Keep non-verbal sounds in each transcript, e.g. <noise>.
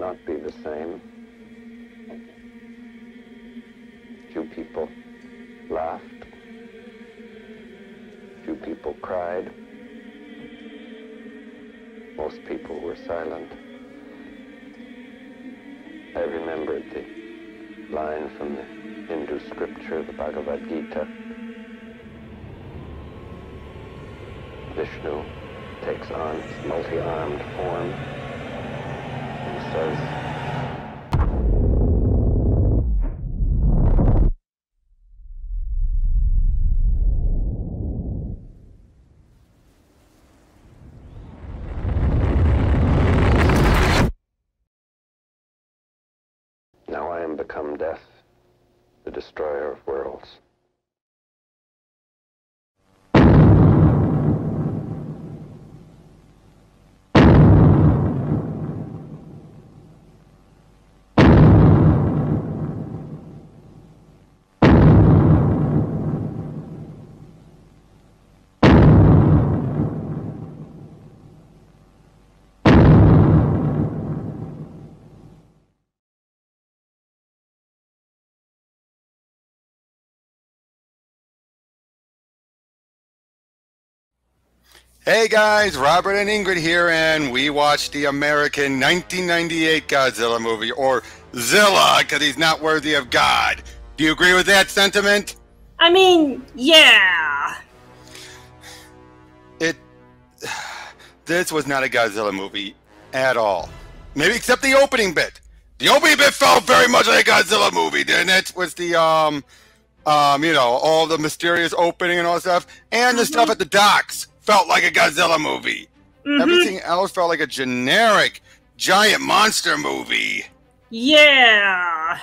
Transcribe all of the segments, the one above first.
not be the same. Few people laughed. Few people cried. Most people were silent. I remembered the line from the Hindu scripture, the Bhagavad Gita. Vishnu takes on his multi-armed form Now I am become death, the destroyer of worlds. Hey guys, Robert and Ingrid here, and we watched the American 1998 Godzilla movie, or Zilla, because he's not worthy of God. Do you agree with that sentiment? I mean, yeah. It. This was not a Godzilla movie at all. Maybe except the opening bit. The opening bit felt very much like a Godzilla movie, didn't it? Was the um, um, you know, all the mysterious opening and all that stuff, and the stuff at the docks felt like a Godzilla movie. Mhm. Everything else felt like a generic giant monster movie. Yeah.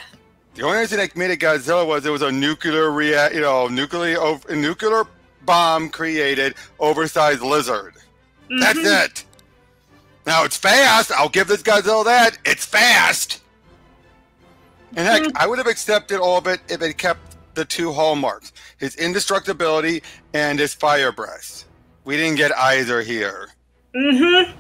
The only reason they made it Godzilla was it was a nuclear rea- you know, nuclear ov- nuclear bomb created oversized lizard. That's Mhm. it. Now it's fast. I'll give this Godzilla that. It's fast. And heck, Mhm. I would have accepted all of it if it kept the two hallmarks: his indestructibility and his fire breath. We didn't get either here. Mm-hmm.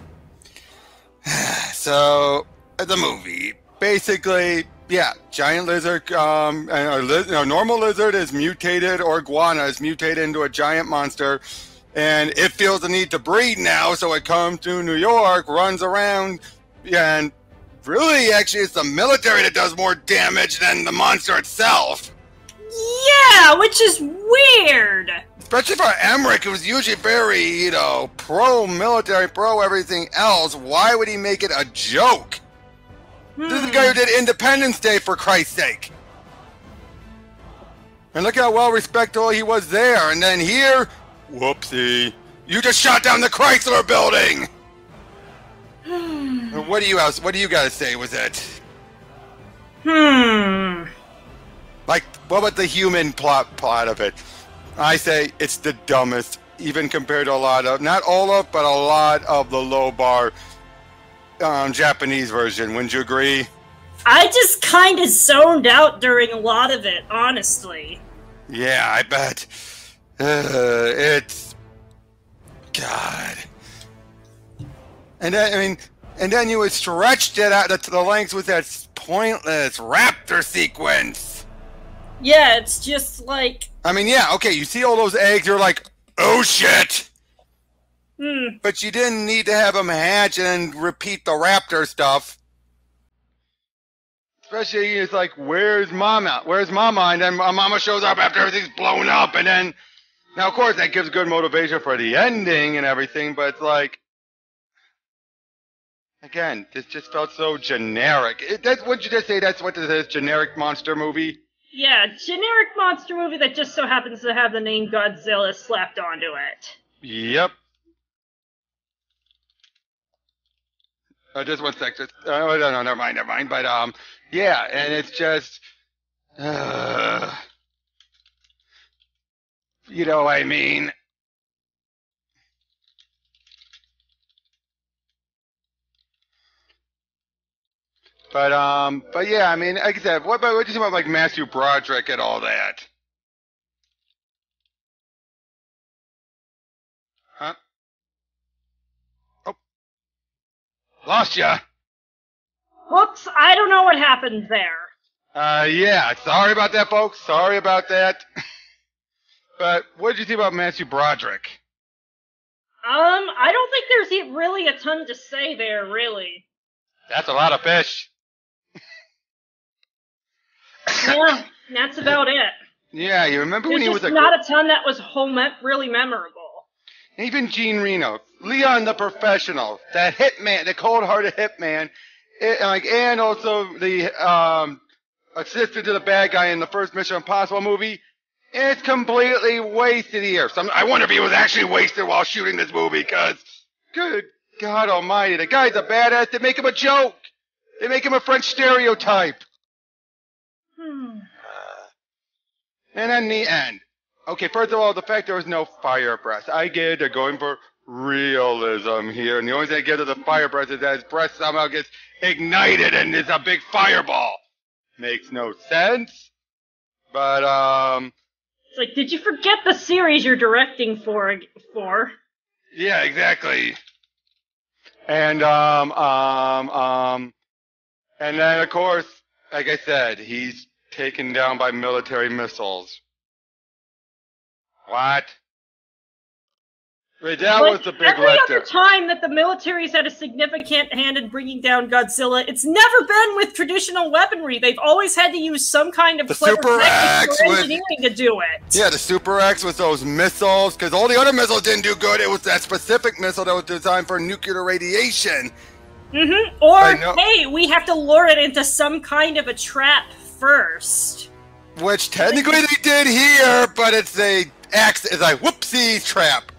<sighs> So the movie basically, yeah, giant lizard. Um, and a you normal lizard is mutated, or iguana is mutated into a giant monster, and it feels the need to breed now. So it comes to New York, runs around, and really, actually, it's the military that does more damage than the monster itself. Yeah, which is weird. Especially for Emmerich, who was usually very, you know, pro military, pro everything else. Why would he make it a joke? This is the guy who did Independence Day, for Christ's sake. And look how well respectable he was there. And then here, whoopsie, you just shot down the Chrysler building. <sighs> What do you else? What do you got to say Was it? Hmm. Like, what about the human plot plot of it? I say it's the dumbest, even compared to a lot of, not all of, but a lot of the low bar um, Japanese version. Wouldn't you agree? I just kind of zoned out during a lot of it, honestly. Yeah, I bet. Uh, it's God. And then I mean, and then you would stretched it out to the length with that pointless raptor sequence. Yeah, it's just like, I mean, yeah, okay, you see all those eggs, you're like, oh shit. hmm. But you didn't need to have them hatch and repeat the raptor stuff. Especially, it's like, where's Mama? Where's Mama? And then Mama shows up after everything's blown up, and then, now of course that gives good motivation for the ending and everything, but it's like, again, this just felt so generic. It, that's what you just say. That's what this is, generic monster movie. Yeah, generic monster movie that just so happens to have the name Godzilla slapped onto it. Yep. Uh, just one sec. Just, uh, no, no, never mind, never mind. But um, yeah, and it's just, uh, you know I mean. But um, but yeah, I mean, like I said, what about what do you think about like Matthew Broderick and all that? Huh? Oh, lost ya. Whoops, I don't know what happened there. Uh, yeah, sorry about that, folks. Sorry about that. <laughs> but what did you think about Matthew Broderick? Um, I don't think there's really a ton to say there, really. That's a lot of fish. Yeah, that's about it. Yeah, you remember when There's he was a not a ton that was whole me- really memorable. even Jean Reno, Leon the professional, that hitman, the cold-hearted hitman, it, like, and also the um, assistant to the bad guy in the first Mission Impossible movie. It's completely wasted here. Some, I wonder if he was actually wasted while shooting this movie, cause, good God Almighty, the guy's a badass. They make him a joke. They make him a French stereotype. And in the end, okay, first of all, the fact there was no fire breath. I get it, they're going for realism here, and the only thing I get of the fire breath is that his breath somehow gets ignited and it's a big fireball. Makes no sense. But, um, It's like, did you forget the series you're directing for? For? yeah, exactly. And, um, um, um, and then, of course, like I said, he's taken down by military missiles. What? Wait, that But was the big every other letdown. time that the military's had a significant hand in bringing down Godzilla, it's never been with traditional weaponry. They've always had to use some kind of The clever Super X or with- engineering to do it. Yeah, the Super X with those missiles, because all the other missiles didn't do good. It was that specific missile that was designed for nuclear radiation. Mm-hmm. Or hey, we have to lure it into some kind of a trap first. Which technically they did here, but it's a ax is a whoopsie trap.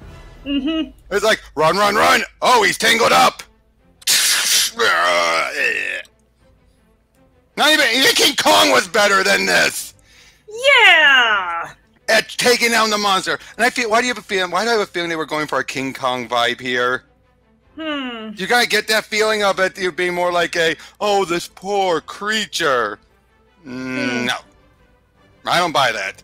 hmm It's like run, run, run. Oh, he's tangled up. Not even even King Kong was better than this Yeah. at taking down the monster. And I feel, why do you have a feeling? Why do I have a feeling they were going for a King Kong vibe here? Hmm. You gotta get that feeling of it you being more like a, oh, this poor creature. Mm, no, I don't buy that.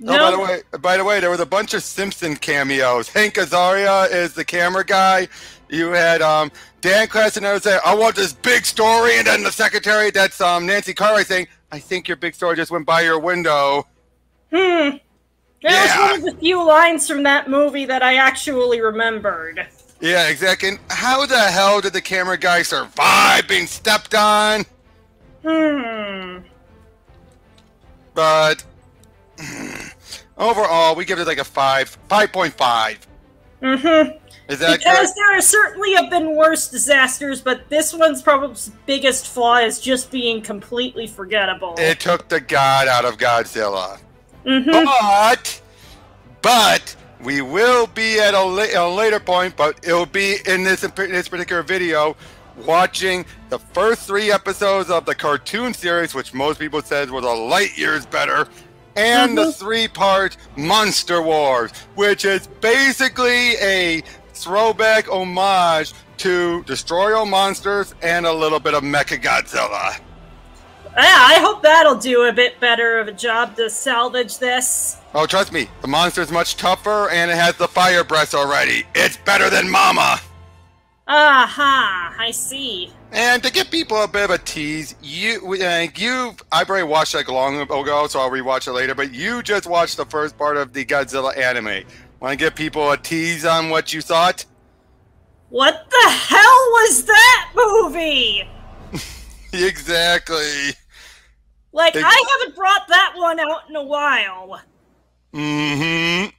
No. Oh, by the way, by the way, there was a bunch of Simpson cameos. Hank Azaria is the camera guy. You had um, Dan Krasner say, "I want this big story," and then the secretary, that's um, Nancy Cartwright, saying, "I think your big story just went by your window." Hmm. That Yeah. was one of the few lines from that movie that I actually remembered. Yeah, exactly. And how the hell did the camera guy survive being stepped on? Hmm. But <sighs> overall, we give it like a five, five point five. Mm-hmm. Is that Because good? there certainly have been worse disasters, but this one's probably biggest flaw is just being completely forgettable. It took the god out of Godzilla. hmm But, but we will be at a, la- a later point, but it'll be in this in this particular video, watching the first three episodes of the cartoon series, which most people said was a light years better, and the mm-hmm. three-part Monster Wars, which is basically a throwback homage to Destroy All Monsters and a little bit of Mecha Godzilla. Yeah, I hope that'll do a bit better of a job to salvage this. Oh, trust me, the monster's much tougher and it has the fire breath already. It's better than Mama. Aha, I see. And to give people a bit of a tease, you, uh, you, I already watched like long ago, so I'll rewatch it later. But you just watched the first part of the Godzilla anime. Want to give people a tease on what you thought? What the hell was that movie? <laughs> exactly. Like, I haven't brought that one out in a while. Mm-hmm.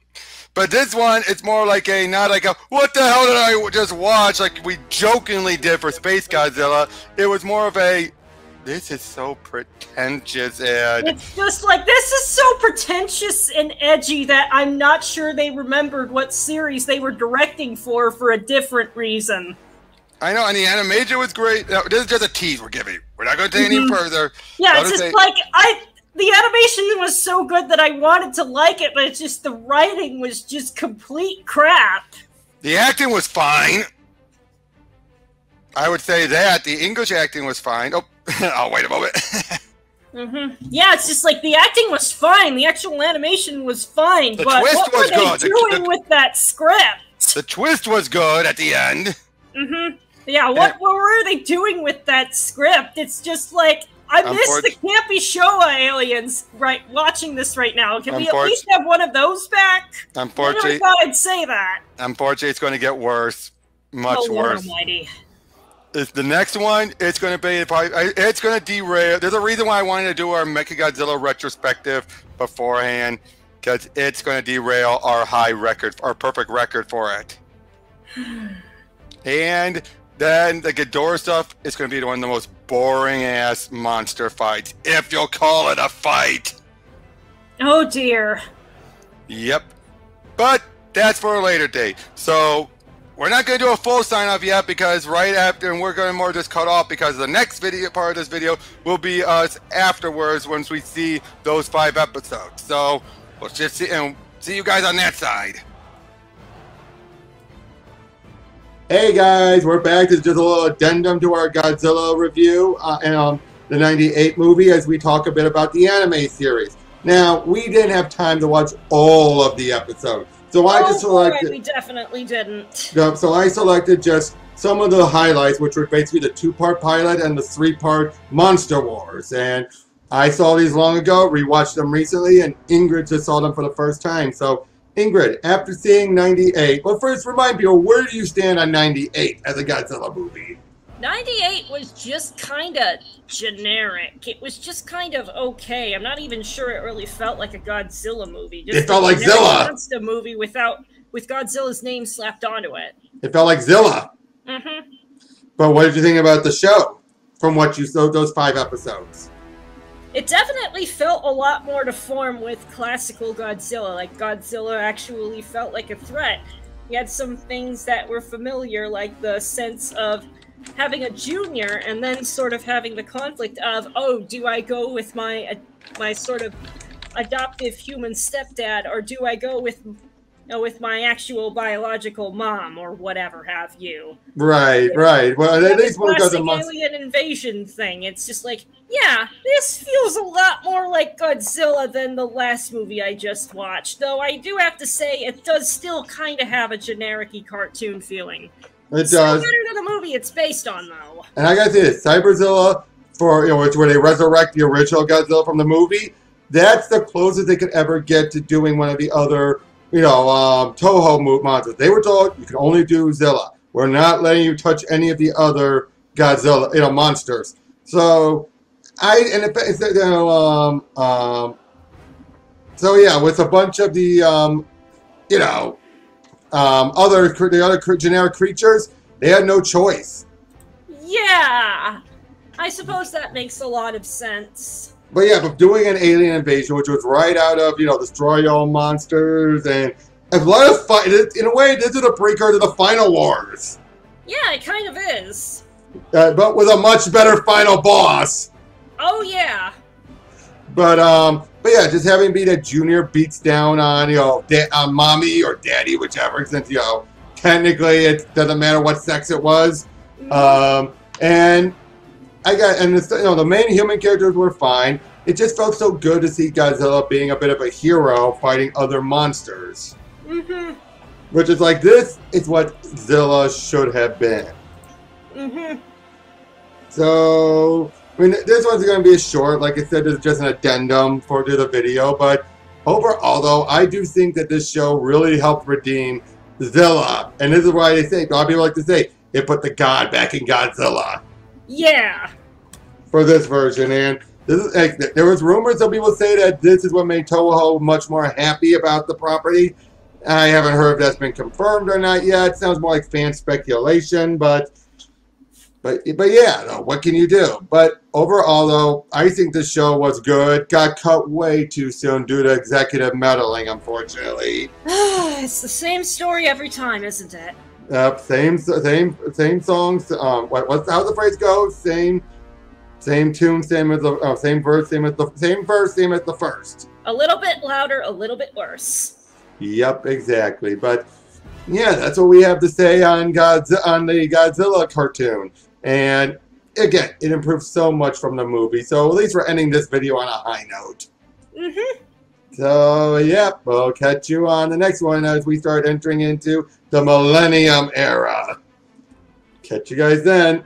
But this one, it's more like a not like a what the hell did I just watch? Like we jokingly did for Space Godzilla. It was more of a this is so pretentious and It's just like, this is so pretentious and edgy that I'm not sure they remembered what series they were directing for for a different reason. I know, and the animation was great. No, this is just a tease we're giving. We're not going to take any Mhm. further. Yeah, I'll it's just say- like I the animation was so good that I wanted to like it, but it's just the writing was just complete crap. The acting was fine. I would say that the English acting was fine. Oh, <laughs> oh wait a moment. <laughs> hmm Yeah, it's just like the acting was fine, the actual animation was fine, The but twist what was were they good. The- doing the- with that script? the twist was good at the end. hmm Yeah, what, what were they doing with that script? It's just like I miss the campy Showa aliens right watching this right now. Can we at least have one of those back? Unfortunately, I thought I'd say that. Unfortunately, it's going to get worse, much oh, worse. Almighty. It's the next one. It's going to be it's going to derail. There's a reason why I wanted to do our Mechagodzilla retrospective beforehand because it's going to derail our high record, our perfect record for it. <sighs> and then the Ghidorah stuff is going to be one of the most boring ass monster fights, if you'll call it a fight. Oh dear. Yep. But that's for a later date. So we're not going to do a full sign off yet because right after, and we're going to more just cut off because the next video part of this video will be us afterwards once we see those five episodes. So we'll just see and see you guys on that side. Hey guys, we're back. This is just a little addendum to our Godzilla review uh, and um, the 98 movie as we talk a bit about the anime series. Now, we didn't have time to watch all of the episodes. So I oh, just selected. Boy, we definitely didn't. So I selected just some of the highlights, which were basically the two-part pilot and the three-part Monster Wars. And I saw these long ago, rewatched them recently, and Ingrid just saw them for the first time. So Ingrid, after seeing 98, well, first remind people, where do you stand on 98 as a Godzilla movie? 98 was just kind of generic. It was just kind of okay. I'm not even sure it really felt like a Godzilla movie. Just it felt like Zilla. Monster movie without with Godzilla's name slapped onto it. It felt like Zilla. Mm-hmm. But what did you think about the show from what you saw those five episodes? It definitely felt a lot more to form with classical Godzilla. Like Godzilla actually felt like a threat. You had some things that were familiar, like the sense of having a junior and then sort of having the conflict of, oh, do I go with my uh, my sort of adoptive human stepdad or do I go with know, with my actual biological mom or whatever have you. Right, right. Well, at least one of the alien invasion thing. It's just like, yeah, this feels a lot more like Godzilla than the last movie I just watched. Though I do have to say, it does still kind of have a generic cartoon feeling. It still does. better than the movie it's based on, though. And I got this, Cyberzilla for you know, which where they resurrect the original Godzilla from the movie. That's the closest they could ever get to doing one of the other you know, um, Toho monsters. They were told you can only do Zilla. We're not letting you touch any of the other Godzilla, you know, monsters. So I and it, you know, um, um, so yeah, with a bunch of the, um, you know, um, other the other generic creatures, they had no choice. Yeah, I suppose that makes a lot of sense. But yeah, but doing an alien invasion, which was right out of, you know, Destroy All Monsters and a lot of fight. In a way, this is a precursor to the Final Wars. Yeah, it kind of is. Uh, but with a much better final boss. Oh yeah. But um, but yeah, just having be that Junior beats down on you know da- on mommy or daddy, whichever, since you know technically it doesn't matter what sex it was. Mm-hmm. Um, and I got, and you know, the main human characters were fine. It just felt so good to see Godzilla being a bit of a hero fighting other monsters. Mm-hmm. Which is like this is what Zilla should have been. Mm-hmm. So, I mean, this one's going to be a short. Like I said, it's just an addendum for to the video. But overall, though, I do think that this show really helped redeem Zilla. And this is why they say, a lot of people like to say, it put the god back in Godzilla. Yeah. For this version, and this is like, there was rumors of people say that this is what made Toho much more happy about the property. I haven't heard if that's been confirmed or not yet. Sounds more like fan speculation, but but but yeah, though, what can you do? But overall, though, I think the show was good. Got cut way too soon due to executive meddling, unfortunately. <sighs> it's the same story every time, isn't it? Yep, same, same, same songs. Um, what, what's how the phrase goes? Same, same tune, same as the oh, same verse, same as the same verse, same as the first. A little bit louder, a little bit worse. Yep, exactly. But yeah, that's what we have to say on God's on the Godzilla cartoon. And again, it improved so much from the movie. So at least we're ending this video on a high note. Mm-hmm. So, yep, we'll catch you on the next one as we start entering into the Millennium Era. Catch you guys then.